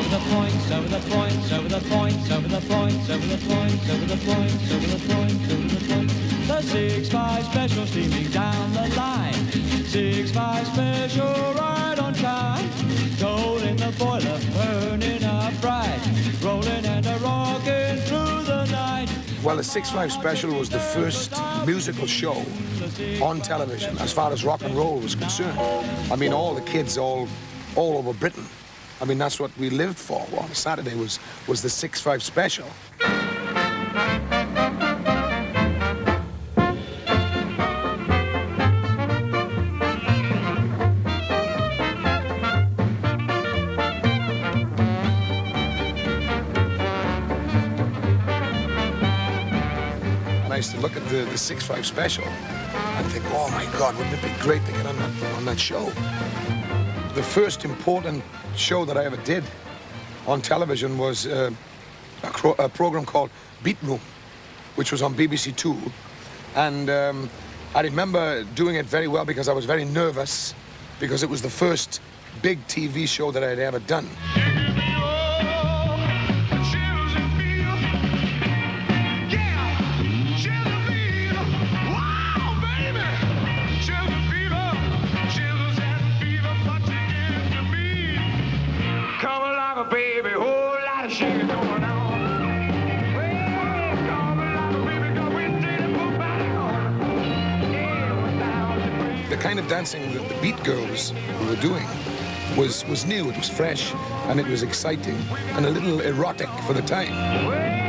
over the points, over the points, over the points, over the points, over the points, over the points, over the points, over the points. The six five special steaming down the line. Six five special right on time. Coal in the boiler, burning up bright, rolling and a rocking through the night. Well, the 6-5 Special was the first musical show on television as far as rock and roll was concerned. I mean, all the kids all, all over Britain. I mean, that's what we lived for. well, On Saturday was, was the 6-5 Special. And I used to look at the, the 6-5 special and think, oh my God, wouldn't it be great to get on that, on that show? The first important show that I ever did on television was uh, a, a program called Beat Room, which was on BBC Two. And um, I remember doing it very well because I was very nervous because it was the first big TV show that I'd ever done. Kind of dancing that the Beat Girls were doing was, was new, it was fresh, and it was exciting, and a little erotic for the time.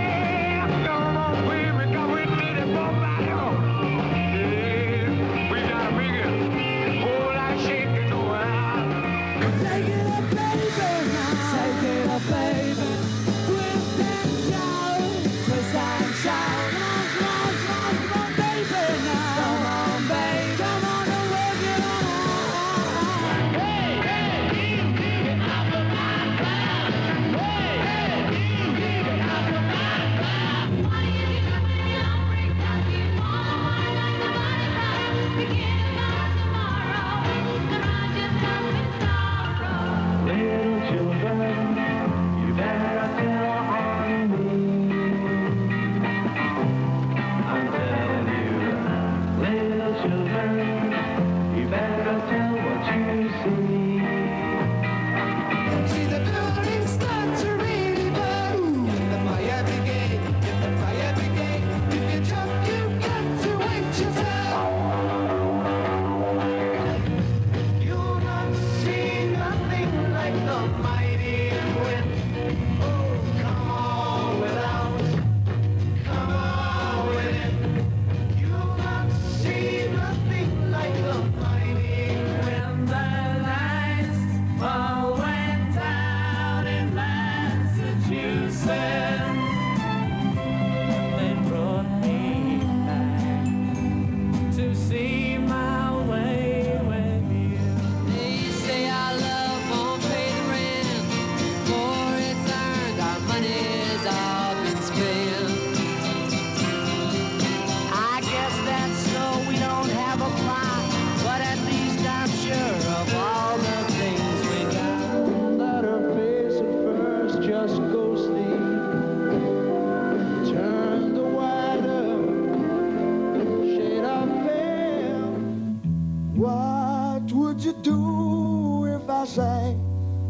I sang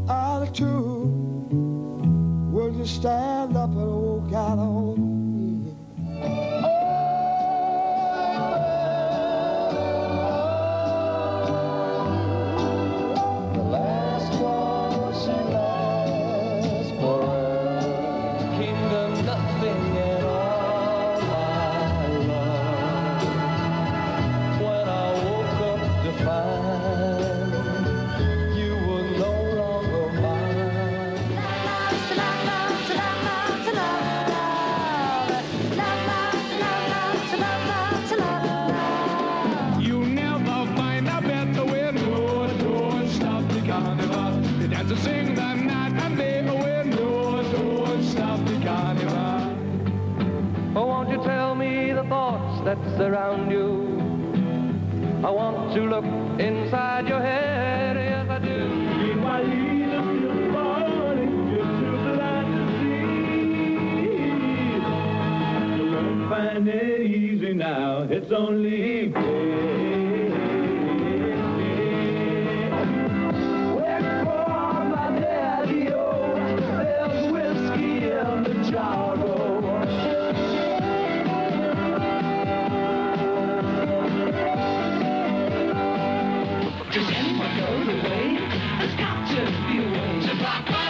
out of tune? Would you stand up and walk out on me? thoughts that surround you. I want to look inside your head, yes I do. find it easy now. It's only fair. Just be away.